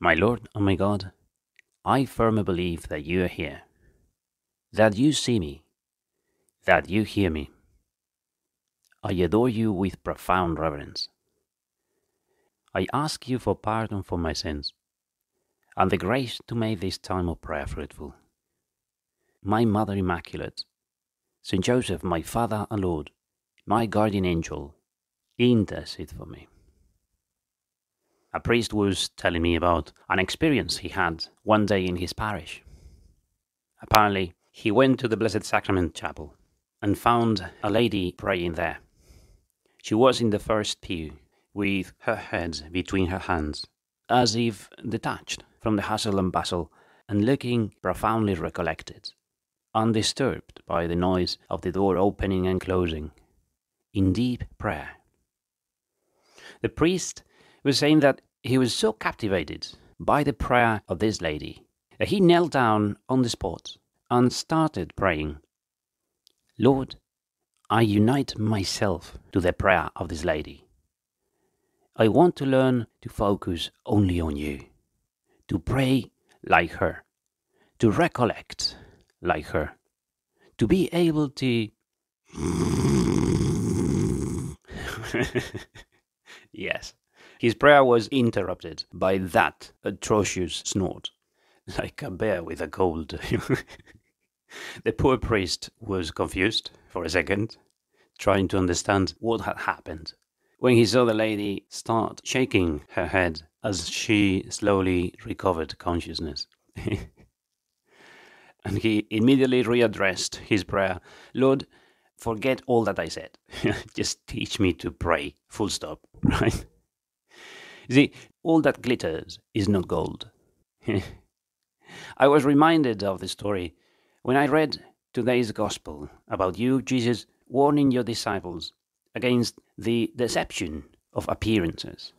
My Lord and my God, I firmly believe that you are here, that you see me, that you hear me. I adore you with profound reverence. I ask you for pardon for my sins and the grace to make this time of prayer fruitful. My Mother Immaculate, Saint Joseph, my Father and Lord, my guardian angel, intercede for me. A priest was telling me about an experience he had one day in his parish. Apparently, he went to the Blessed Sacrament Chapel and found a lady praying there. She was in the first pew with her head between her hands, as if detached from the hustle and bustle and looking profoundly recollected, undisturbed by the noise of the door opening and closing, in deep prayer. The priest was saying that he was so captivated by the prayer of this lady that he knelt down on the spot and started praying. Lord, I unite myself to the prayer of this lady. I want to learn to focus only on you, to pray like her, to recollect like her, to be able to. yes, his prayer was interrupted by that atrocious snort, like a bear with a cold. the poor priest was confused for a second, trying to understand what had happened, when he saw the lady start shaking her head as she slowly recovered consciousness. and he immediately readdressed his prayer Lord, forget all that I said. Just teach me to pray, full stop, right? See, all that glitters is not gold. I was reminded of the story when I read today's gospel about you, Jesus, warning your disciples against the deception of appearances.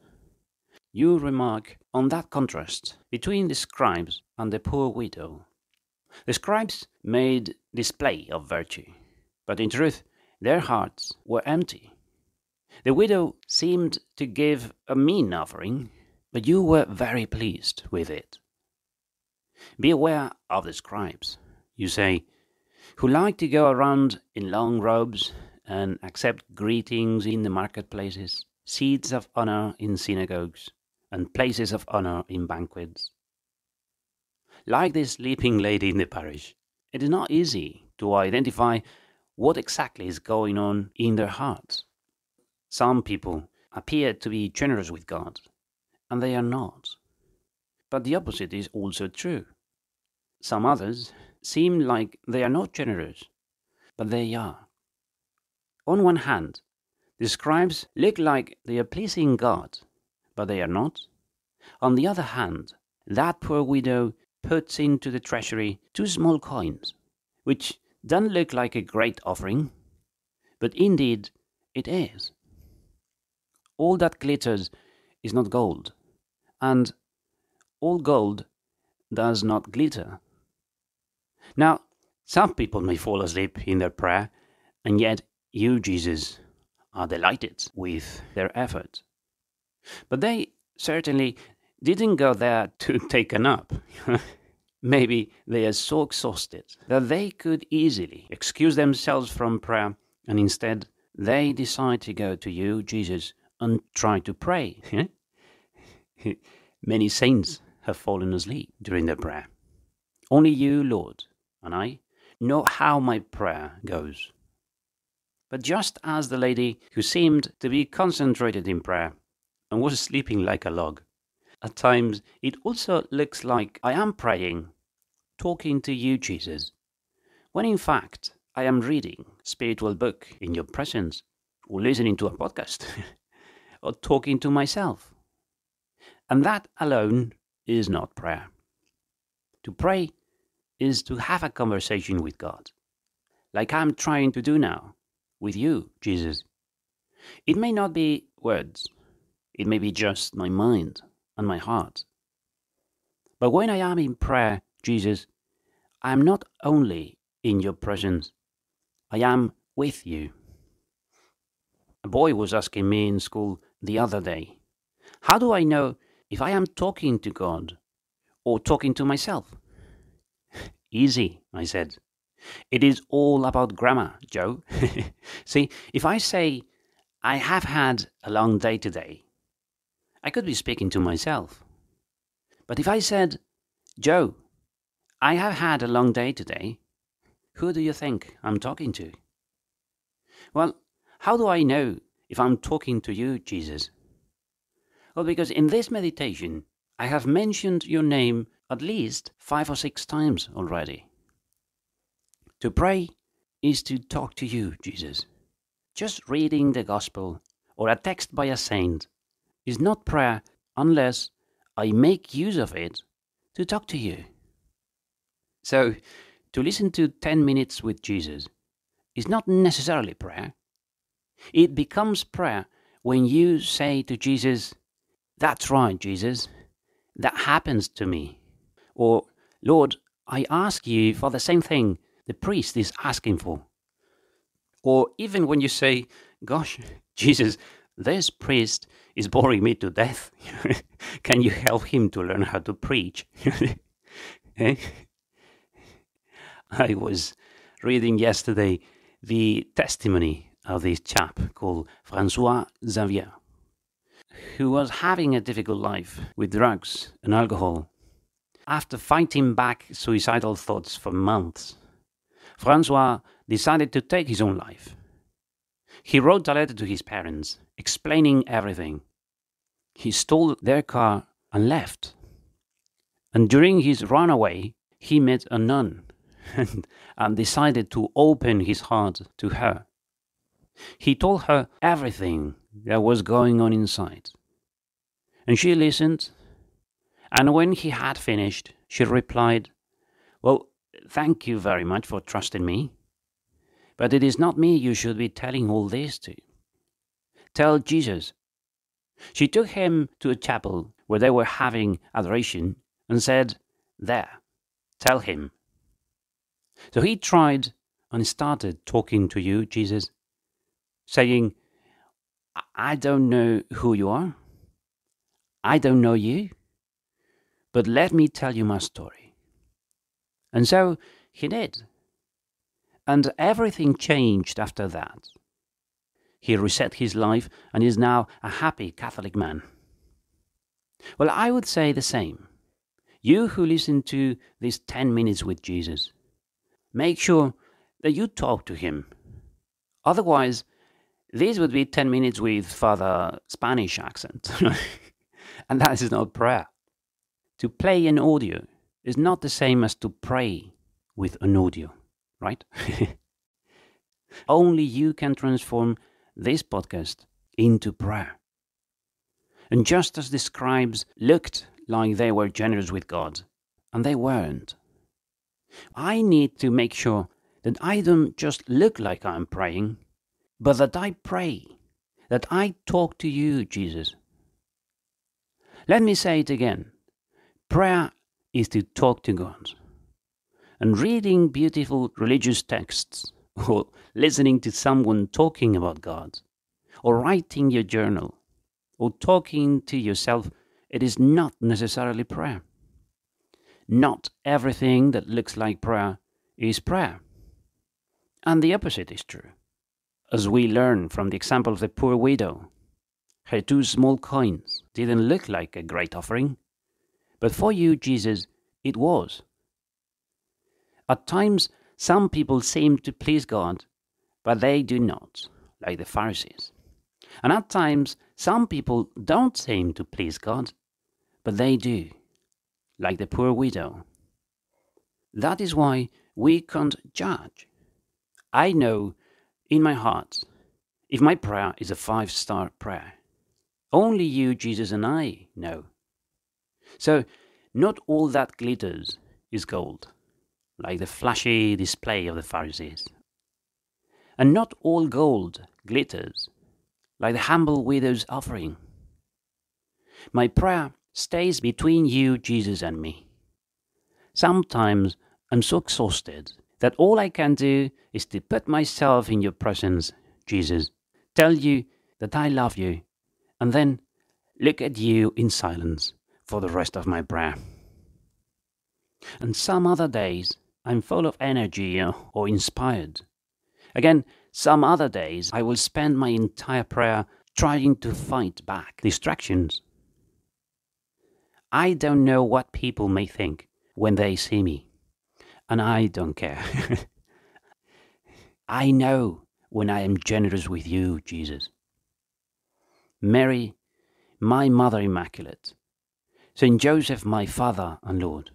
You remark on that contrast between the scribes and the poor widow. The scribes made display of virtue, but in truth their hearts were empty. The widow seemed to give a mean offering, but you were very pleased with it. Be aware of the scribes, you say, who like to go around in long robes and accept greetings in the marketplaces, seats of honor in synagogues, and places of honor in banquets. Like this sleeping lady in the parish, it is not easy to identify what exactly is going on in their hearts. Some people appear to be generous with God, and they are not. But the opposite is also true. Some others seem like they are not generous, but they are. On one hand, the scribes look like they are pleasing God, but they are not. On the other hand, that poor widow puts into the treasury two small coins, which don't look like a great offering, but indeed it is all that glitters is not gold, and all gold does not glitter. Now, some people may fall asleep in their prayer, and yet you, Jesus, are delighted with their effort. But they certainly didn't go there to take a nap. Maybe they are so exhausted that they could easily excuse themselves from prayer, and instead they decide to go to you, Jesus, and try to pray. Many saints have fallen asleep during their prayer. Only you, Lord, and I know how my prayer goes. But just as the lady who seemed to be concentrated in prayer and was sleeping like a log, at times it also looks like I am praying, talking to you, Jesus, when in fact I am reading spiritual book in your presence or listening to a podcast. or talking to myself. And that alone is not prayer. To pray is to have a conversation with God, like I'm trying to do now with you, Jesus. It may not be words, it may be just my mind and my heart. But when I am in prayer, Jesus, I am not only in your presence, I am with you. A boy was asking me in school the other day, How do I know if I am talking to God or talking to myself? Easy, I said. It is all about grammar, Joe. See, if I say, I have had a long day today, I could be speaking to myself. But if I said, Joe, I have had a long day today, who do you think I'm talking to? Well, how do I know if I'm talking to you, Jesus? Well, because in this meditation, I have mentioned your name at least five or six times already. To pray is to talk to you, Jesus. Just reading the gospel or a text by a saint is not prayer unless I make use of it to talk to you. So, to listen to 10 minutes with Jesus is not necessarily prayer. It becomes prayer when you say to Jesus, That's right, Jesus, that happens to me. Or, Lord, I ask you for the same thing the priest is asking for. Or even when you say, Gosh, Jesus, this priest is boring me to death. Can you help him to learn how to preach? eh? I was reading yesterday the testimony of this chap called Francois Xavier, who was having a difficult life with drugs and alcohol. After fighting back suicidal thoughts for months, Francois decided to take his own life. He wrote a letter to his parents explaining everything. He stole their car and left. And during his runaway, he met a nun and decided to open his heart to her. He told her everything that was going on inside. And she listened, and when he had finished, she replied, Well, thank you very much for trusting me. But it is not me you should be telling all this to. Tell Jesus. She took him to a chapel where they were having adoration and said, There, tell him. So he tried and started talking to you, Jesus, saying, I don't know who you are. I don't know you. But let me tell you my story. And so he did. And everything changed after that. He reset his life and is now a happy Catholic man. Well, I would say the same. You who listen to these 10 minutes with Jesus, make sure that you talk to him. Otherwise, these would be 10 minutes with Father Spanish accent. and that is not prayer. To play an audio is not the same as to pray with an audio, right? Only you can transform this podcast into prayer. And just as the scribes looked like they were generous with God, and they weren't, I need to make sure that I don't just look like I'm praying, but that I pray, that I talk to you, Jesus. Let me say it again prayer is to talk to God. And reading beautiful religious texts, or listening to someone talking about God, or writing your journal, or talking to yourself, it is not necessarily prayer. Not everything that looks like prayer is prayer. And the opposite is true. As we learn from the example of the poor widow, her two small coins didn't look like a great offering, but for you, Jesus, it was. At times, some people seem to please God, but they do not, like the Pharisees. And at times, some people don't seem to please God, but they do, like the poor widow. That is why we can't judge. I know in my heart if my prayer is a five star prayer. Only you, Jesus, and I know. So, not all that glitters is gold, like the flashy display of the Pharisees. And not all gold glitters, like the humble widow's offering. My prayer stays between you, Jesus, and me. Sometimes I'm so exhausted that all I can do is to put myself in your presence, Jesus, tell you that I love you, and then look at you in silence for the rest of my prayer. And some other days, I'm full of energy or inspired. Again, some other days, I will spend my entire prayer trying to fight back distractions. I don't know what people may think when they see me, and I don't care. I know when I am generous with you, Jesus. Mary, my Mother Immaculate, Saint Joseph, my Father and Lord,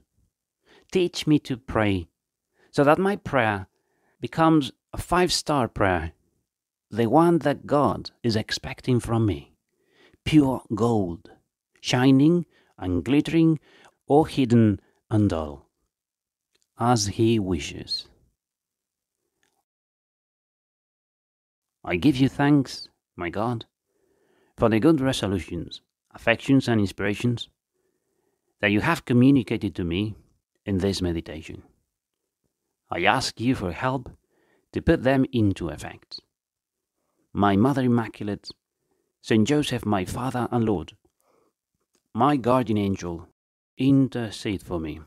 teach me to pray so that my prayer becomes a five star prayer, the one that God is expecting from me, pure gold, shining and glittering or hidden and dull, as He wishes. I give you thanks, my God, for the good resolutions, affections, and inspirations that you have communicated to me in this meditation. I ask you for help to put them into effect. My Mother Immaculate, Saint Joseph, my Father and Lord, my guardian angel, intercede for me.